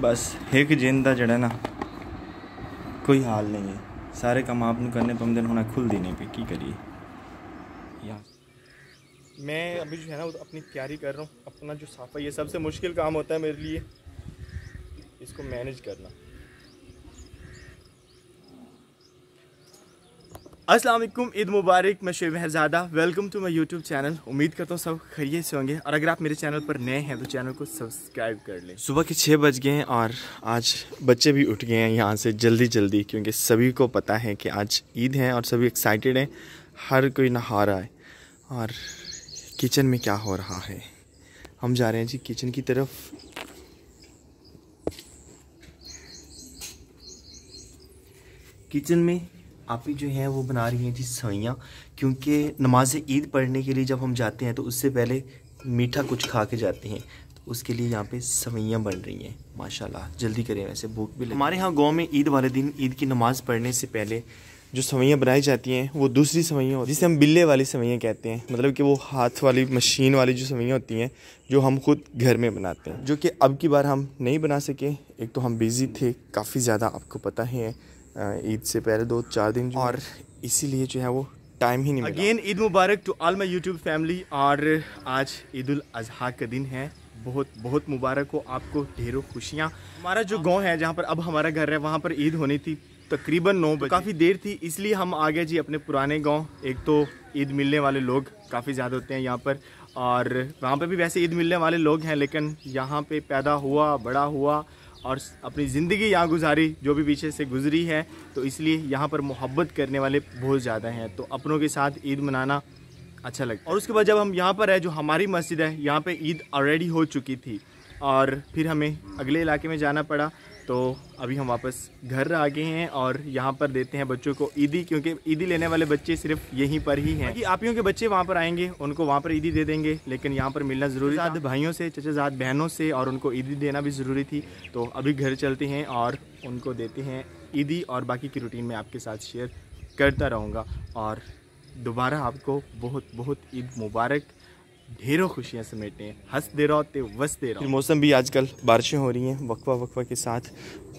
बस, एक ज़िंदा जड़ा ना। कोई हाल नहीं है। सारे काम आप करने पाते होना खुल नहीं पे की करिए? मैं अभी जो है ना अपनी तैयारी कर रहा हूँ। अपना जो साफ़ा, ये सबसे मुश्किल काम होता है मेरे लिए। इसको मैनेज करना। वालेकुम ईद मुबारक, मैं Sheb Mehrzada welcome to my YouTube channel. उम्मीद करता हूँ सब खैरियत से होंगे। और अगर आप मेरे चैनल पर नए हैं तो चैनल को सब्सक्राइब कर लें। सुबह के छः बज गए हैं और आज बच्चे भी उठ गए हैं यहाँ से जल्दी जल्दी, क्योंकि सभी को पता है कि आज ईद है और सभी एक्साइटेड हैं। हर कोई नहा रहा है। और किचन में क्या हो रहा है? हम जा रहे हैं जी किचन की तरफ़। किचन में आप जो हैं, वो बना रही हैं जी सवैयाँ क्योंकि नमाज़ ईद पढ़ने के लिए जब हम जाते हैं तो उससे पहले मीठा कुछ खा के जाते हैं। तो उसके लिए यहाँ पे सवैयाँ बन रही हैं, माशाल्लाह। जल्दी करें वैसे, भूख भी हमारे यहाँ गाँव में ईद वाले दिन, ईद की नमाज़ पढ़ने से पहले जो सवैयाँ बनाई जाती हैं, वो दूसरी सवैयाँ जिसे हम बिल्ले वाली सवैयाँ कहते हैं। मतलब कि वो हाथ वाली, मशीन वाली जो सवैयाँ होती हैं, जो हम खुद घर में बनाते हैं। जो कि अब की बार हम नहीं बना सके, एक तो हम बिज़ी थे, काफ़ी ज़्यादा आपको पता है। ईद से पहले दो चार दिन और इसीलिए जो है वो टाइम ही नहीं मिला। Again Eid Mubarak to all my YouTube family और आज ईद उल अजहा का दिन है। बहुत बहुत मुबारक हो आपको ढेरों खुशियाँ। हमारा जो गाँव है जहाँ पर अब हमारा घर है वहाँ पर ईद होनी थी तकरीबन नौ बजे। काफ़ी देर थी इसलिए हम आ गए जी अपने पुराने गाँव। एक तो ईद मिलने वाले लोग काफ़ी ज़्यादा होते हैं यहाँ पर और वहाँ पर भी वैसे ईद मिलने वाले लोग हैं लेकिन यहाँ पे पैदा हुआ बड़ा हुआ और अपनी ज़िंदगी यहाँ गुजारी जो भी पीछे से गुजरी है तो इसलिए यहाँ पर मोहब्बत करने वाले बहुत ज़्यादा हैं। तो अपनों के साथ ईद मनाना अच्छा लगता और उसके बाद जब हम यहाँ पर है, जो हमारी मस्जिद है, यहाँ पर ईद ऑलरेडी हो चुकी थी। और फिर हमें अगले इलाके में जाना पड़ा। तो अभी हम वापस घर आ गए हैं और यहाँ पर देते हैं बच्चों को ईदी, क्योंकि ईदी लेने वाले बच्चे सिर्फ़ यहीं पर ही हैं। कि आपियों के बच्चे वहाँ पर आएँगे, उनको वहाँ पर ईदी दे देंगे, लेकिन यहाँ पर मिलना ज़रूरी था। भाइयों से चचाजाद बहनों से और उनको ईदी देना भी ज़रूरी थी। तो अभी घर चलते हैं और उनको देते हैं ईदी और बाकी की रूटीन में आपके साथ शेयर करता रहूँगा। और दोबारा आपको बहुत बहुत ईद मुबारक। ढेरों खुशियाँ समेटे हँसते रहो ते वसते रहो मौसम भी आजकल बारिशें हो रही हैं वक्फा वक्फा के साथ।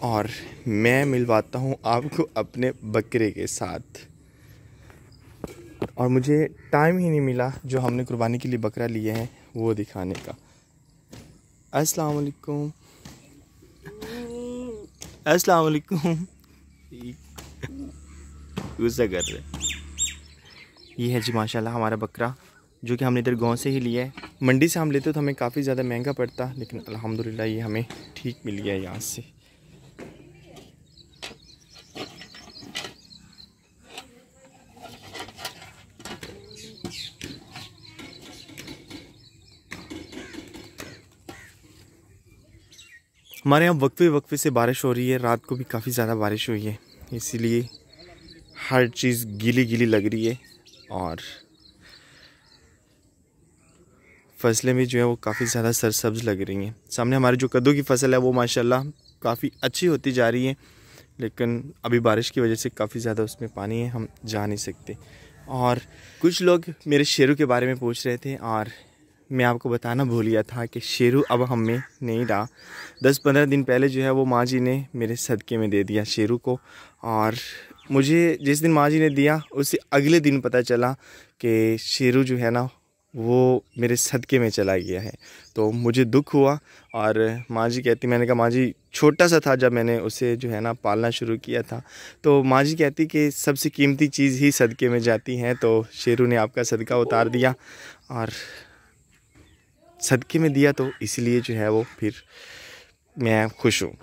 और मैं मिलवाता हूँ आपको अपने बकरे के साथ। और मुझे टाइम ही नहीं मिला जो हमने कुर्बानी के लिए बकरा लिया है वो दिखाने का। अस्सलाम वालेकुम। अस्सलाम वालेकुम। गुस्सा कर रहे ये है जी माशाल्लाह हमारा बकरा। जो कि हमने इधर गाँव से ही लिया है। मंडी से हम लेते तो हमें काफ़ी ज़्यादा महँगा पड़ता, लेकिन अल्हम्दुलिल्लाह ये हमें ठीक मिल गया यहाँ से। हमारे यहाँ वक्फे वक्फे से बारिश हो रही है, रात को भी काफ़ी ज़्यादा बारिश हुई है, इसीलिए हर चीज़ गीली गीली लग रही है और फ़सलें भी जो है वो काफ़ी ज़्यादा सरसब्ज लग रही हैं। सामने हमारी जो कद्दू की फ़सल है वो माशाल्लाह काफ़ी अच्छी होती जा रही है, लेकिन अभी बारिश की वजह से काफ़ी ज़्यादा उसमें पानी है, हम जा नहीं सकते। और कुछ लोग मेरे शेरू के बारे में पूछ रहे थे, और मैं आपको बताना भूल गया था कि शेरू अब हम नहीं रहा। दस पंद्रह दिन पहले जो है वो माँ जी ने मेरे सदक़े में दे दिया शेरू को, और मुझे जिस दिन माँ जी ने दिया उससे अगले दिन पता चला कि शेरू जो है ना वो मेरे सदक़े में चला गया है। तो मुझे दुख हुआ और माँ जी कहती, मैंने कहा, माँ जी, छोटा सा था जब मैंने उसे जो है ना पालना शुरू किया था। तो माँ जी कहती कि, सबसे कीमती चीज़ ही सदक़े में जाती हैं। तो शेरू ने आपका सदका उतार दिया और सदक़े में दिया तो इसलिए जो है वो फिर मैं खुश हूँ।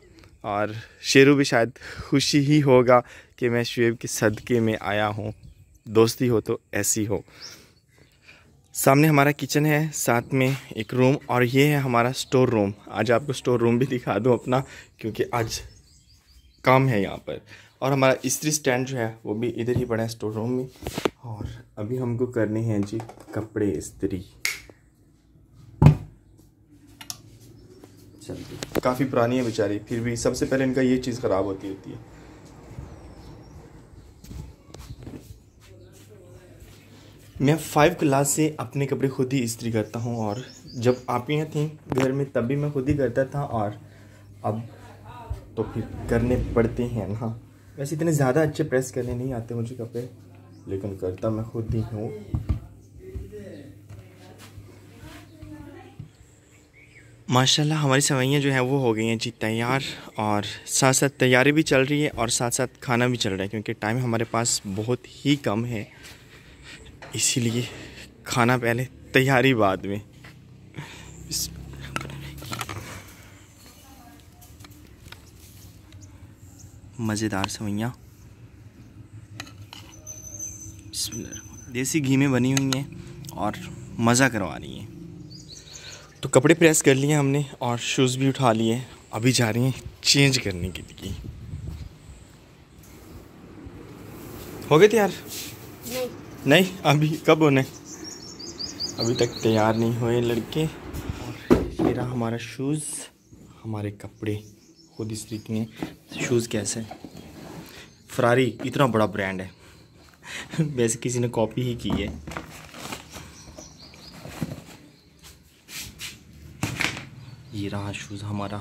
और शेरू भी शायद खुशी ही होगा कि मैं शुएब के सदक़े में आया हूँ। दोस्ती हो तो ऐसी हो। सामने हमारा किचन है, साथ में एक रूम और ये है हमारा स्टोर रूम आज आपको स्टोर रूम भी दिखा दूँ अपना, क्योंकि आज काम है यहाँ पर। और हमारा इस्त्री स्टैंड जो है, वो भी इधर ही पड़ा है स्टोर रूम में। और अभी हमको करने हैं जी कपड़े इस्त्री। चलिए, काफ़ी पुरानी है बेचारी, फिर भी सबसे पहले इनका ये चीज़ ख़राब होती होती है। मैं फाइव क्लास से अपने कपड़े खुद ही इस्त्री करता हूँ और जब आप यहाँ थी घर में, तब भी मैं खुद ही करता था और अब तो फिर करने पड़ते हैं ना। वैसे इतने ज़्यादा अच्छे प्रेस करने नहीं आते मुझे कपड़े, लेकिन करता मैं खुद ही हूँ। माशाल्लाह, हमारी सवैयाँ जो हैं वो हो गई हैं जी तैयार और साथ साथ तैयारी भी चल रही है और साथ साथ खाना भी चल रहा है क्योंकि टाइम हमारे पास बहुत ही कम है। इसीलिए खाना पहले तैयारी बाद में। मज़ेदार सवैयाँ। देसी घी में बनी हुई हैं और मज़ा करवा रही हैं। तो कपड़े प्रेस कर लिए हमने और शूज़ भी उठा लिए। अभी जा रही हैं चेंज करने के लिए। हो गए तैयार? नहीं। नहीं, अभी कब होने? अभी तक तैयार नहीं हुए लड़के। और ये रहा हमारा शूज़ हमारे कपड़े, खुद इस तरीके हैं शूज़ कैसे फरारी इतना बड़ा ब्रांड है। वैसे किसी ने कॉपी ही की है। ये रहा शूज़ हमारा।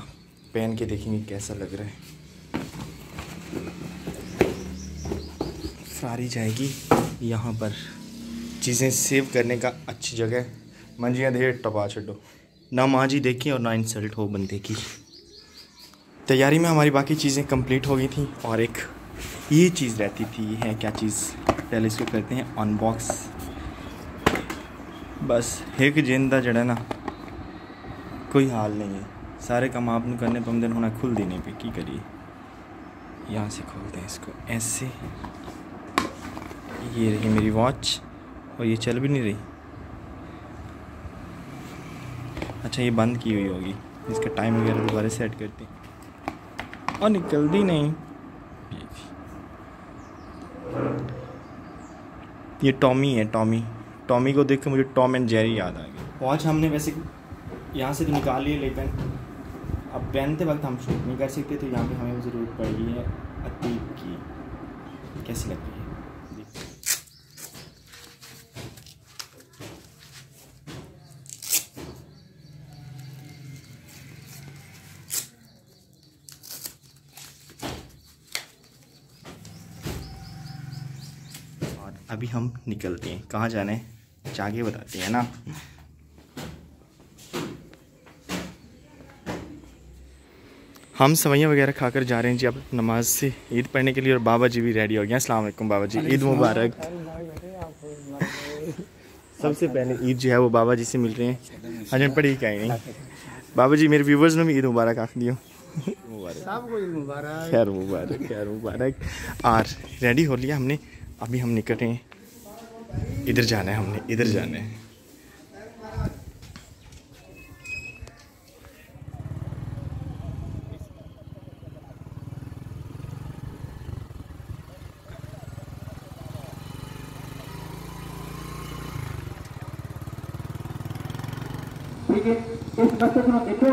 पहन के देखेंगे कैसा लग रहा है। सारी जाएगी यहाँ पर। चीज़ें सेव करने का अच्छी जगह मंजियाँ दे टपा छो ना माँ जी देखी और ना इंसल्ट हो बंदे की। तैयारी में हमारी बाकी चीज़ें कंप्लीट हो गई थी और एक ये चीज़ रहती थी है क्या चीज़? पहले इसको करते हैं अनबॉक्स बस, एक ज़िंदा जड़ा ना। कोई हाल नहीं है। सारे काम आपने करने पर होना खुल देने पे। की करिए? यहाँ से खोलते हैं इसको। ऐसे। ये रही मेरी वॉच और ये चल भी नहीं रही। अच्छा ये बंद की हुई होगी। इसका टाइम वगैरह दोबारा सेट करते हैं। और निकलती नहीं। ये टॉमी है टॉमी टॉमी को देख के मुझे टॉम एंड जेरी याद आ गई वॉच हमने वैसे यहाँ से तो निकाल लिए लेकिन अब पहनते वक्त हम शूट नहीं कर सकते तो यहाँ पे हमें ज़रूरत पड़ी है अतीब की। कैसी लग रही है और अभी हम निकलते हैं। कहाँ जाना है? जाके बताते हैं ना। हम सवैयाँ वगैरह खाकर जा रहे हैं जी अब नमाज़ से ईद पढ़ने के लिए और बाबा जी भी रेडी हो गए अस्सलाम वालेकुम बाबा जी। ईद मुबारक। सबसे पहले ईद जो है वो बाबा जी से मिल रहे हैं। अजन पढ़ी क्या ही? नहीं बाबा जी मेरे व्यूवर्स ने भी ईद मुबारक आख दियो खैर मुबारक खैर मुबारक। और रेडी हो लिया हमने। अभी हम निकल इधर जाना है हमने, इधर जाना है। इस मस्जिद में देखो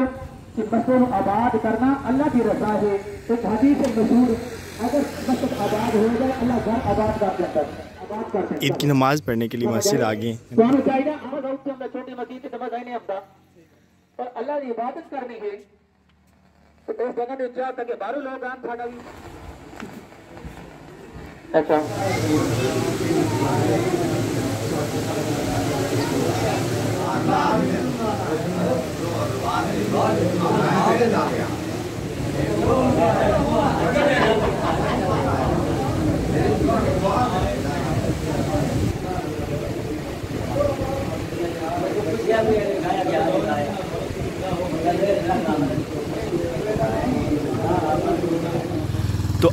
कि मस्जिद आबाद करना अल्लाह की रजा है। एक हदीस मशहूर अगर ईद की नमाज़ पढ़ने के लिए मस्जिद आ गई। अच्छा। तो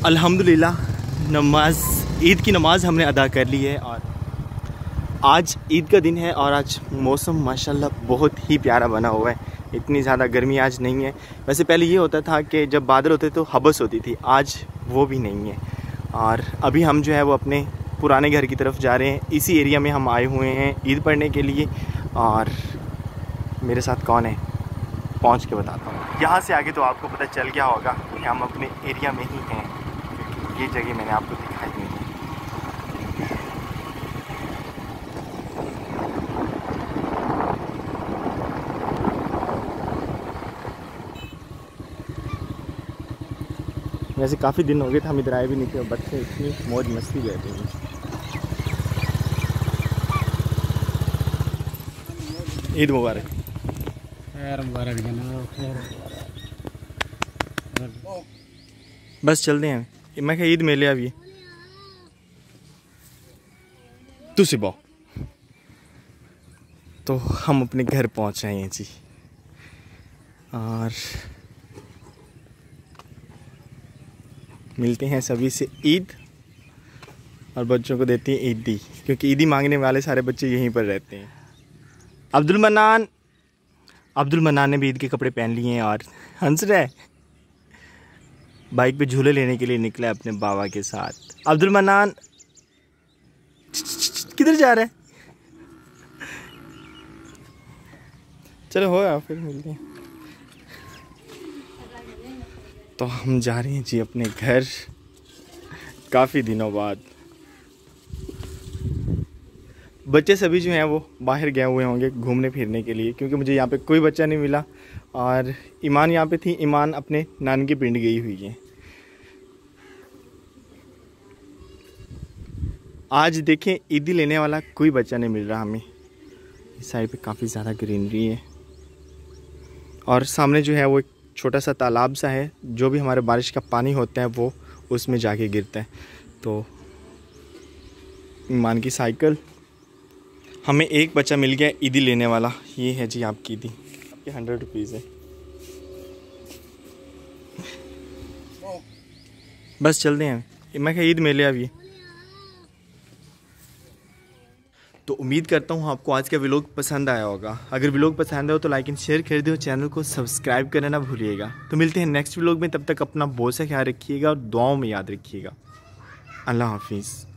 अल्हम्दुलिल्लाह, नमाज़, ईद की नमाज़ हमने अदा कर ली है और आज ईद का दिन है और आज मौसम, माशाल्लाह, बहुत ही प्यारा बना हुआ है। इतनी ज़्यादा गर्मी आज नहीं है। वैसे पहले ये होता था कि जब बादल होते तो हबस होती थी, आज वो भी नहीं है। और अभी हम जो है वो अपने पुराने घर की तरफ़ जा रहे हैं। इसी एरिया में हम आए हुए हैं ईद पढ़ने के लिए और मेरे साथ कौन है? पहुँच के बताता हूँ। यहाँ से आगे तो आपको पता चल गया होगा कि हम अपने एरिया में ही हैं। ये जगह मैंने आपको दिखाई वैसे काफ़ी दिन हो गए थे हम इधर आए भी नहीं थे और बच्चे इतनी मौज मस्ती गए थे। ईद मुबारक। खैर मुबारक जनाब खैर बस चलते हैं। मैं क्या ईद मेले अभी। तू सिबो तो हम अपने घर पहुँच आए हैं जी। और मिलते हैं सभी से ईद और बच्चों को देती हैं ईदी, क्योंकि ईदी मांगने वाले सारे बच्चे यहीं पर रहते हैं। अब्दुल मनान अब्दुल मनान ने भी ईद के कपड़े पहन लिए हैं और हंस रहा बाइक पे झूले लेने के लिए निकला अपने बाबा के साथ। अब्दुल मनान किधर जा रहा है? चलो हो या फिर मिलते हैं। तो हम जा रहे हैं जी अपने घर। काफ़ी दिनों बाद। बच्चे सभी जो हैं वो बाहर गए हुए होंगे घूमने फिरने के लिए, क्योंकि मुझे यहाँ पे कोई बच्चा नहीं मिला। और ईमान यहाँ पे थी, ईमान अपने नान के पिंड गई हुई है। आज देखें, ईदी लेने वाला कोई बच्चा नहीं मिल रहा हमें। इस साइड पे काफ़ी ज़्यादा ग्रीनरी है। और सामने जो है वो छोटा सा तालाब सा है, जो भी हमारे बारिश का पानी होता है, वो उसमें जाके गिरता है। तो ईमान की साइकिल। हमें एक बच्चा मिल गया ईदी लेने वाला। ये है जी आपकी ईदी। आपके हंड्रेड रुपीज़ है। बस चलते हैं। मैं क्या ईद मेले अभी तो उम्मीद करता हूँ आपको आज का व्लॉग पसंद आया होगा। अगर व्लॉग पसंद आया हो तो लाइक एंड शेयर कर दो चैनल को सब्सक्राइब करना ना भूलिएगा। तो मिलते हैं नेक्स्ट व्लॉग में, तब तक अपना बहुत सा ख्याल रखिएगा और दुआओं में याद रखिएगा। अल्लाह हाफिज़।